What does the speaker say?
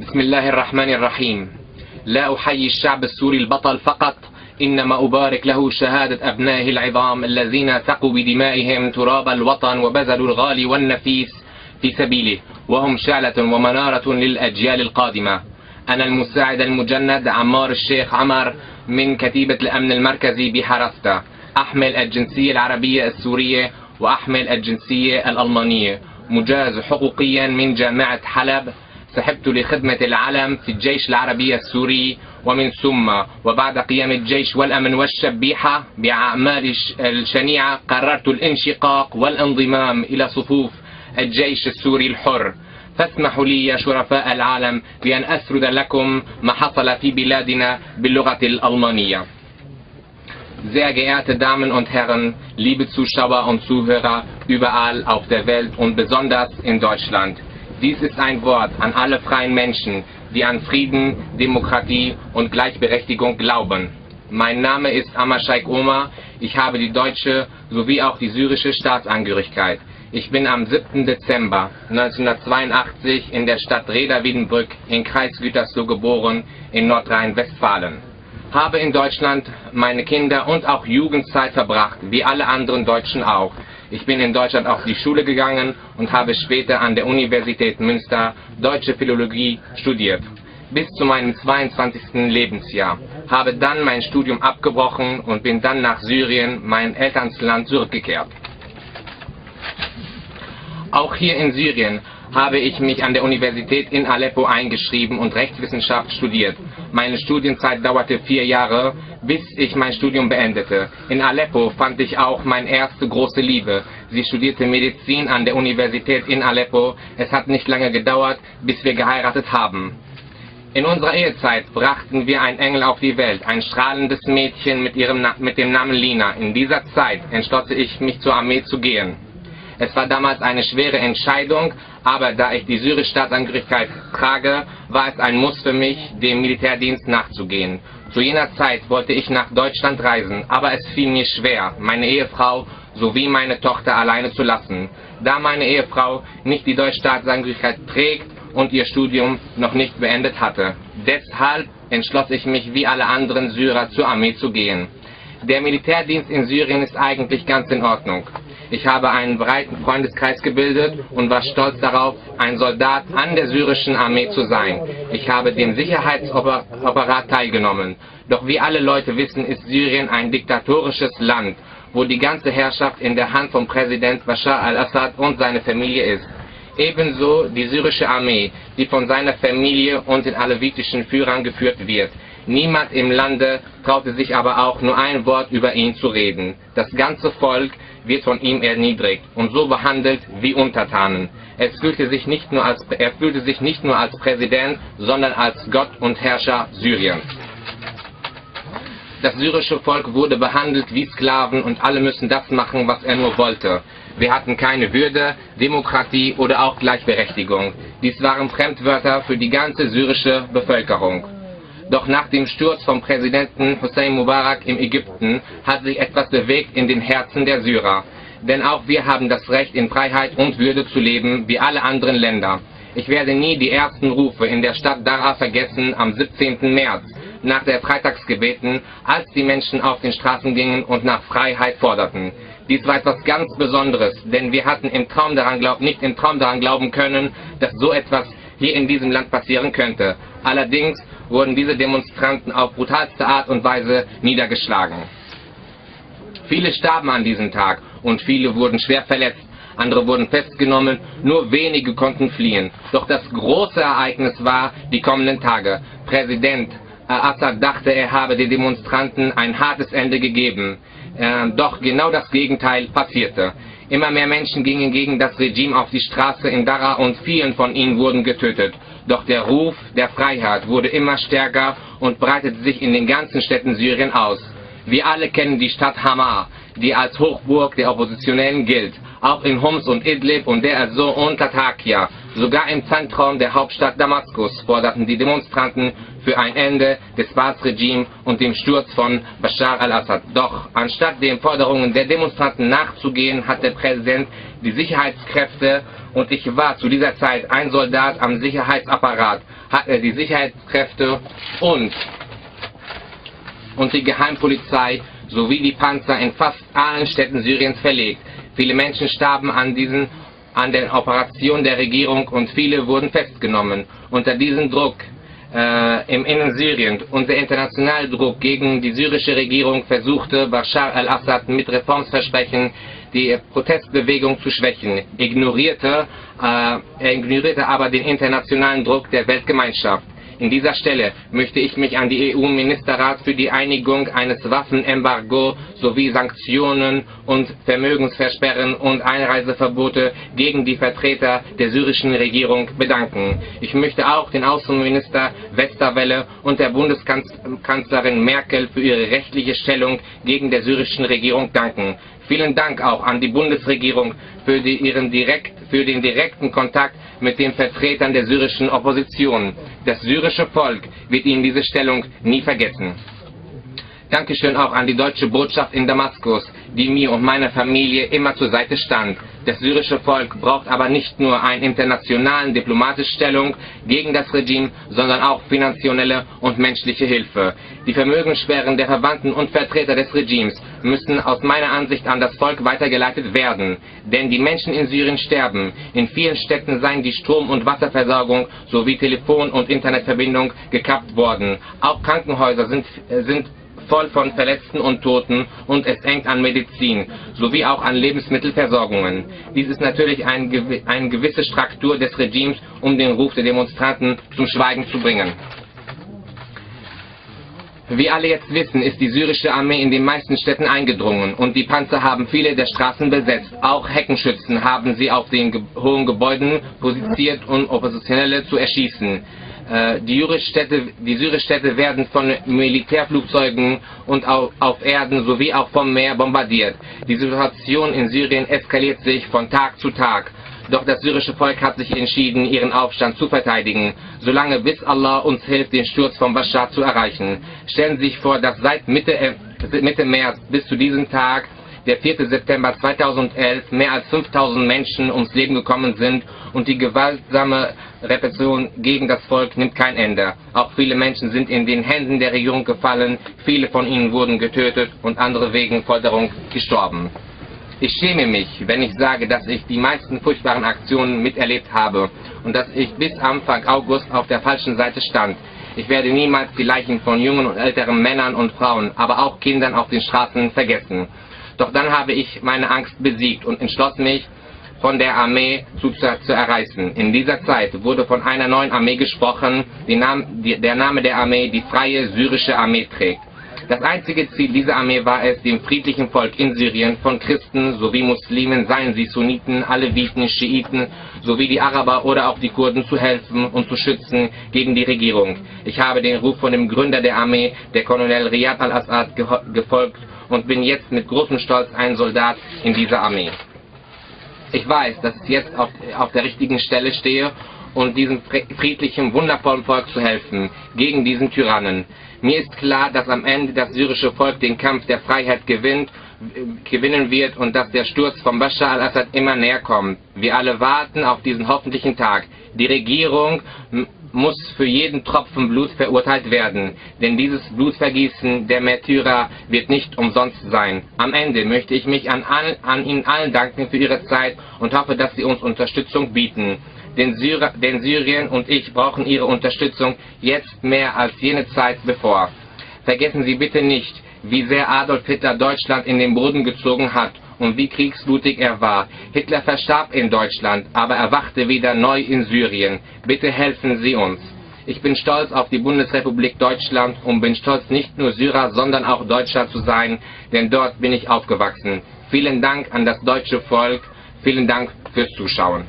بسم الله الرحمن الرحيم. لا أحيي الشعب السوري البطل فقط إنما أبارك له شهادة أبنائه العظام الذين سقوا بدمائهم تراب الوطن وبذلوا الغالي والنفيس في سبيله وهم شعلة ومنارة للأجيال القادمة. أنا المساعد المجند عمار الشيخ عمر من كتيبة الأمن المركزي بحرستا أحمل الجنسية العربية السورية وأحمل الجنسية الألمانية. مجاز حقوقيا من جامعة حلب سحبت لخدمة العلم في الجيش العربي السوري ومن ثم وبعد قيام الجيش والأمن والشبيحة بأعمال الشنيعة قررت الانشقاق والانضمام إلى صفوف الجيش السوري الحر فاسمحوا لي يا شرفاء العالم بأن أسرد لكم ما حصل في بلادنا باللغة الألمانية Sehr geehrte Damen und Herren, liebe Zuschauer und Zuhörer überall auf der Welt und besonders in Deutschland. Dies ist ein Wort an alle freien Menschen, die an Frieden, Demokratie und Gleichberechtigung glauben. Mein Name ist Amashaik Omar. Ich habe die deutsche sowie auch die syrische Staatsangehörigkeit. Ich bin am 7. Dezember 1982 in der Stadt Reda-Wiedenbrück in Kreis Gütersloh geboren in Nordrhein-Westfalen. Habe in Deutschland meine Kinder- und auch Jugendzeit verbracht, wie alle anderen Deutschen auch. Ich bin in Deutschland auf die Schule gegangen und habe später an der Universität Münster Deutsche Philologie studiert. Bis zu meinem 22. Lebensjahr. Habe dann mein Studium abgebrochen und bin dann nach Syrien, mein Elternsland, zurückgekehrt. Auch hier in Syrien habe ich mich an der Universität in Aleppo eingeschrieben und Rechtswissenschaft studiert. Meine Studienzeit dauerte vier Jahre, bis ich mein Studium beendete. In Aleppo fand ich auch meine erste große Liebe. Sie studierte Medizin an der Universität in Aleppo. Es hat nicht lange gedauert, bis wir geheiratet haben. In unserer Ehezeit brachten wir einen Engel auf die Welt, ein strahlendes Mädchen mit, ihrem, mit dem Namen Lina. In dieser Zeit entschloss ich mich zur Armee zu gehen. Es war damals eine schwere Entscheidung, aber da ich die syrische Staatsangehörigkeit trage, war es ein Muss für mich, dem Militärdienst nachzugehen. Zu jener Zeit wollte ich nach Deutschland reisen, aber es fiel mir schwer, meine Ehefrau sowie meine Tochter alleine zu lassen. Da meine Ehefrau nicht die deutsche Staatsangehörigkeit trägt und ihr Studium noch nicht beendet hatte. Deshalb entschloss ich mich wie alle anderen Syrer zur Armee zu gehen. Der Militärdienst in Syrien ist eigentlich ganz in Ordnung. Ich habe einen breiten Freundeskreis gebildet und war stolz darauf, ein Soldat an der syrischen Armee zu sein. Ich habe dem Sicherheitsoperat teilgenommen. Doch wie alle Leute wissen, ist Syrien ein diktatorisches Land, wo die ganze Herrschaft in der Hand von Präsident Bashar al-Assad und seiner Familie ist. Ebenso die syrische Armee, die von seiner Familie und den alevitischen Führern geführt wird. Niemand im Lande traute sich aber auch nur ein Wort über ihn zu reden. Das ganze Volk wird von ihm erniedrigt und so behandelt wie Untertanen. Er fühlte sich nicht nur als, er fühlte sich nicht nur als Präsident, sondern als Gott und Herrscher Syriens. Das syrische Volk wurde behandelt wie Sklaven und alle müssen das machen, was er nur wollte. Wir hatten keine Würde, Demokratie oder auch Gleichberechtigung. Dies waren Fremdwörter für die ganze syrische Bevölkerung. Doch nach dem Sturz vom Präsidenten Hussein Mubarak in Ägypten hat sich etwas bewegt in den Herzen der Syrer. Denn auch wir haben das Recht, in Freiheit und Würde zu leben, wie alle anderen Länder. Ich werde nie die ersten Rufe in der Stadt Dara vergessen am 17. März, nach der Freitagsgebeten, als die Menschen auf den Straßen gingen und nach Freiheit forderten. Dies war etwas ganz Besonderes, denn wir hatten im Traum daran glaub, nicht im Traum daran glauben können, dass so etwas hier in diesem Land passieren könnte. Allerdings wurden diese Demonstranten auf brutalste Art und Weise niedergeschlagen. Viele starben an diesem Tag und viele wurden schwer verletzt. Andere wurden festgenommen, nur wenige konnten fliehen. Doch das große Ereignis war die kommenden Tage. Präsident Assad dachte, er habe den Demonstranten ein hartes Ende gegeben. Äh, doch genau das Gegenteil passierte. Immer mehr Menschen gingen gegen das Regime auf die Straße in Dara und vielen von ihnen wurden getötet. Doch der Ruf der Freiheit wurde immer stärker und breitete sich in den ganzen Städten Syrien aus. Wir alle kennen die Stadt Hama, die als Hochburg der Oppositionellen gilt. auch in Homs und Idlib und der so und Latakia. Sogar im Zentrum der Hauptstadt Damaskus forderten die Demonstranten für ein Ende des Baath-Regimes und den Sturz von Bashar al-Assad. Doch anstatt den Forderungen der Demonstranten nachzugehen, hat der Präsident die Sicherheitskräfte und ich war zu dieser Zeit ein Soldat am Sicherheitsapparat, hat er die Sicherheitskräfte und, und die Geheimpolizei sowie die Panzer in fast allen Städten Syriens verlegt. Viele Menschen starben an diesen an den Operationen der Regierung und viele wurden festgenommen. Unter diesem Druck äh, im Innen Syrien und der Druck gegen die syrische Regierung versuchte Bashar al-Assad mit Reformsversprechen die Protestbewegung zu schwächen, ignorierte, äh, er ignorierte aber den internationalen Druck der Weltgemeinschaft. In dieser Stelle möchte ich mich an die EU-Ministerrat für die Einigung eines Waffenembargo sowie Sanktionen und Vermögensversperren und Einreiseverbote gegen die Vertreter der syrischen Regierung bedanken. Ich möchte auch den Außenminister Westerwelle und der Bundeskanzlerin Merkel für ihre rechtliche Stellung gegen der syrischen Regierung danken. Vielen Dank auch an die Bundesregierung für, die, ihren direkt, für den direkten Kontakt mit den Vertretern der syrischen Opposition. Das syrische Volk wird Ihnen diese Stellung nie vergessen. Dankeschön auch an die deutsche Botschaft in Damaskus, die mir und meiner Familie immer zur Seite stand. Das syrische Volk braucht aber nicht nur eine internationale diplomatische Stellung gegen das Regime, sondern auch finanzielle und menschliche Hilfe. Die Vermögenssperren der Verwandten und Vertreter des Regimes müssen aus meiner Ansicht an das Volk weitergeleitet werden. Denn die Menschen in Syrien sterben. In vielen Städten seien die Strom- und Wasserversorgung sowie Telefon- und Internetverbindung gekappt worden. Auch Krankenhäuser sind, sind voll von Verletzten und Toten und es hängt an Medizin sowie auch an Lebensmittelversorgungen. Dies ist natürlich ein, eine gewisse Struktur des Regimes, um den Ruf der Demonstranten zum Schweigen zu bringen. Wie alle jetzt wissen, ist die syrische Armee in den meisten Städten eingedrungen und die Panzer haben viele der Straßen besetzt. Auch Heckenschützen haben sie auf den ge hohen Gebäuden positioniert, um Oppositionelle zu erschießen. Äh, die, Syrischstädte, die Syrischstädte werden von Militärflugzeugen und auf, auf Erden sowie auch vom Meer bombardiert. Die Situation in Syrien eskaliert sich von Tag zu Tag. Doch das syrische Volk hat sich entschieden, ihren Aufstand zu verteidigen, solange bis Allah uns hilft, den Sturz von Bashar zu erreichen. Stellen Sie sich vor, dass seit Mitte, äh, Mitte März bis zu diesem Tag der 4. September 2011 mehr als 5000 Menschen ums Leben gekommen sind und die gewaltsame Repression gegen das Volk nimmt kein Ende. Auch viele Menschen sind in den Händen der Regierung gefallen, viele von ihnen wurden getötet und andere wegen Folterung gestorben. Ich schäme mich, wenn ich sage, dass ich die meisten furchtbaren Aktionen miterlebt habe und dass ich bis Anfang August auf der falschen Seite stand. Ich werde niemals die Leichen von jungen und älteren Männern und Frauen, aber auch Kindern auf den Straßen vergessen. Doch dann habe ich meine Angst besiegt und entschloss mich, von der Armee zu, zu erreißen. In dieser Zeit wurde von einer neuen Armee gesprochen, Name, die, der Name der Armee die freie syrische Armee trägt. Das einzige Ziel dieser Armee war es, dem friedlichen Volk in Syrien von Christen sowie Muslimen, seien sie Sunniten, Aleviten, Schiiten, sowie die Araber oder auch die Kurden zu helfen und zu schützen gegen die Regierung. Ich habe den Ruf von dem Gründer der Armee, der Colonel Riyad al-Assad, gefolgt und bin jetzt mit großem Stolz ein Soldat in dieser Armee. Ich weiß, dass ich jetzt auf, auf der richtigen Stelle stehe und diesem friedlichen, wundervollen Volk zu helfen, gegen diesen Tyrannen. Mir ist klar, dass am Ende das syrische Volk den Kampf der Freiheit gewinnt, gewinnen wird und dass der Sturz von Bashar al-Assad immer näher kommt. Wir alle warten auf diesen hoffentlichen Tag. Die Regierung muss für jeden Tropfen Blut verurteilt werden, denn dieses Blutvergießen der Märtyrer wird nicht umsonst sein. Am Ende möchte ich mich an, all, an Ihnen allen danken für Ihre Zeit und hoffe, dass Sie uns Unterstützung bieten. Denn, Syri denn Syrien und ich brauchen Ihre Unterstützung jetzt mehr als jene Zeit bevor. Vergessen Sie bitte nicht, wie sehr Adolf Hitler Deutschland in den Boden gezogen hat und wie kriegsblutig er war. Hitler verstarb in Deutschland, aber erwachte wieder neu in Syrien. Bitte helfen Sie uns. Ich bin stolz auf die Bundesrepublik Deutschland und bin stolz nicht nur Syrer, sondern auch Deutscher zu sein, denn dort bin ich aufgewachsen. Vielen Dank an das deutsche Volk. Vielen Dank fürs Zuschauen.